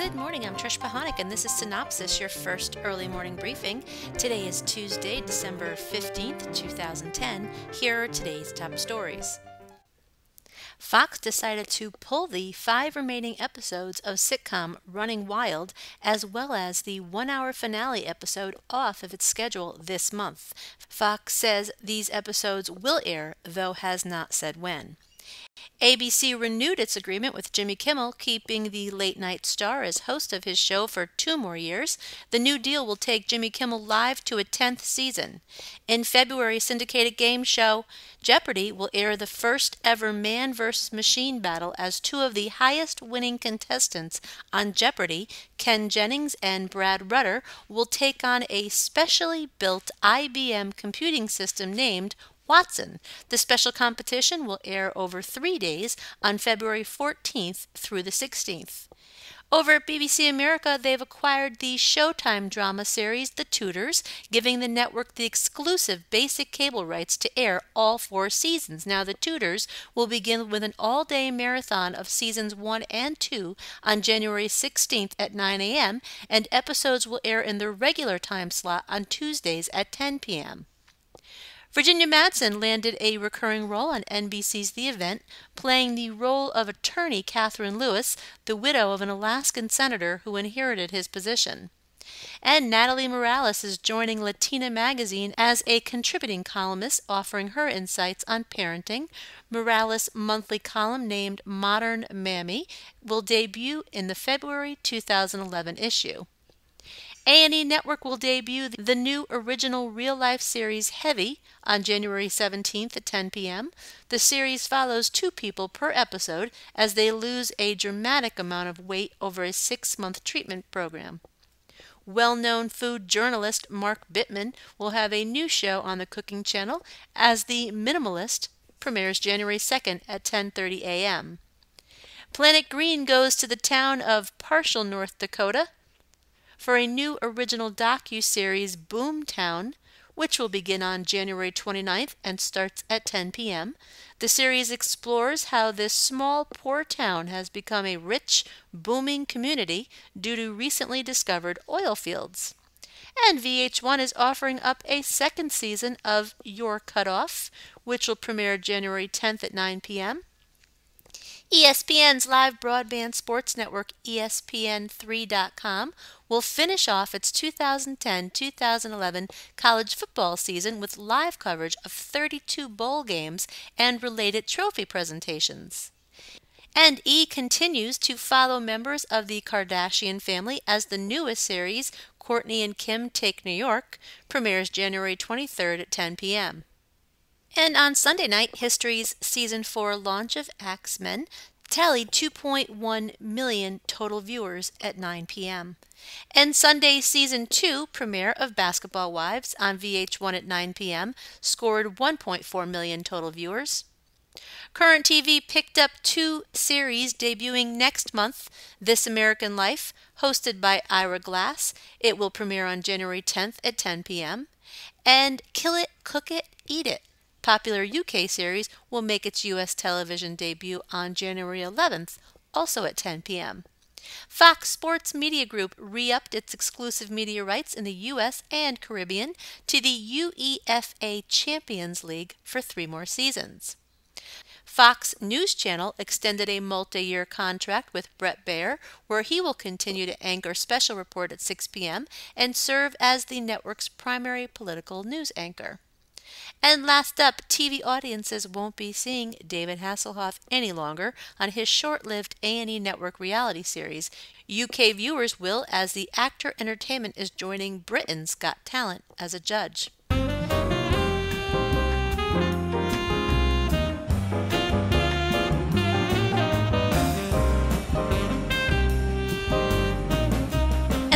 Good morning, I'm Trish Pahanik, and this is Cynopsis, your first early morning briefing. Today is Tuesday, December 15th, 2010. Here are today's top stories. Fox decided to pull the five remaining episodes of sitcom Running Wilde, as well as the one hour finale episode, off of its schedule this month. Fox says these episodes will air, though has not said when. ABC renewed its agreement with Jimmy Kimmel, keeping the late night star as host of his show for two more years. The new deal will take Jimmy Kimmel live to a 10th season. In February, syndicated game show Jeopardy will air the first ever man versus machine battle as two of the highest winning contestants on Jeopardy, Ken Jennings and Brad Rutter, will take on a specially built IBM computing system named Watson. The special competition will air over three days on February 14th through the 16th. Over at BBC America, they've acquired the Showtime drama series The Tudors, giving the network the exclusive basic cable rights to air all four seasons. Now, The Tudors will begin with an all day marathon of seasons 1 and 2 on January 16th at 9 a.m., and episodes will air in their regular time slot on Tuesdays at 10 p.m. Virginia Madsen landed a recurring role on NBC's The Event, playing the role of attorney Catherine Lewis, the widow of an Alaskan senator who inherited his position. And Natalie Morales is joining Latina magazine as a contributing columnist, offering her insights on parenting. Morales' monthly column named Modern Mammy will debut in the February 2011 issue. A&E Network will debut the new original real-life series Heavy on January 17th at 10 p.m. The series follows two people per episode as they lose a dramatic amount of weight over a six-month treatment program. Well-known food journalist Mark Bittman will have a new show on the Cooking Channel as The Minimalist premieres January 2nd at 10:30 a.m. Planet Green goes to the town of Parshall, North Dakota for a new original docu-series Boomtown, which will begin on January 29th and starts at 10 p.m. The series explores how this small, poor town has become a rich, booming community due to recently discovered oil fields. And VH1 is offering up a second season of You're Cut Off, which will premiere January 10th at 9 p.m. ESPN's live broadband sports network, ESPN3.com, will finish off its 2010 2011 college football season with live coverage of 32 bowl games and related trophy presentations. And E continues to follow members of the Kardashian family as the newest series, Kourtney and Kim Take New York, premieres January 23rd at 10 p.m. And on Sunday night, History's season 4 launch of Ax Men tallied 2.1 million total viewers at 9 p.m. And Sunday's season 2 premiere of Basketball Wives on VH1 at 9 p.m. scored 1.4 million total viewers. Current TV picked up two series debuting next month This American Life, hosted by Ira Glass. It will premiere on January 10th at 10 p.m. And Kill It, Cook It, Eat It popular UK series will make its US television debut on January 11th, also at 10 p.m. Fox Sports Media Group re upped its exclusive media rights in the U.S. and Caribbean to the UEFA Champions League for three more seasons. Fox News Channel extended a multi year contract with Bret Baier, where he will continue to anchor Special Report at 6 p.m. and serve as the network's primary political news anchor. And last up, TV audiences won't be seeing David Hasselhoff any longer on his short-lived A&E Network reality series. UK viewers will as the Actor Entertainment is joining Britain's Got Talent as a judge.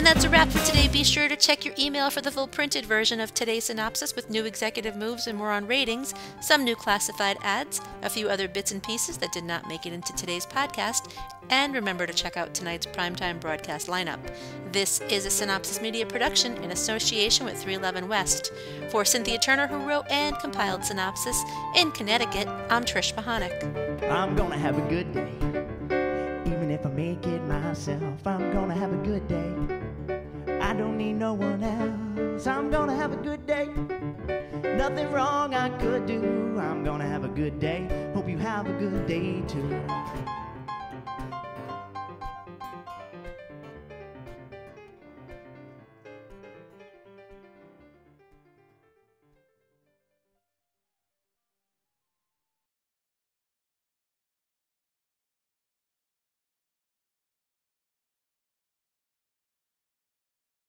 And that's a wrap for today. Be sure to check your email for the full printed version of today's Cynopsis with new executive moves and more on ratings, some new classified ads, a few other bits and pieces that did not make it into today's podcast, and remember to check out tonight's primetime broadcast lineup. This is a Cynopsis Media production in association with 311 West. For Cynthia Turner, who wrote and compiled Cynopsis in Connecticut, I'm Trish Pahanik. I'm gonna have a good day, even if If I make it myself, I'm gonna have a good day. I don't need no one else. I'm gonna have a good day. Nothing wrong I could do. I'm gonna have a good day. Hope you have a good day too.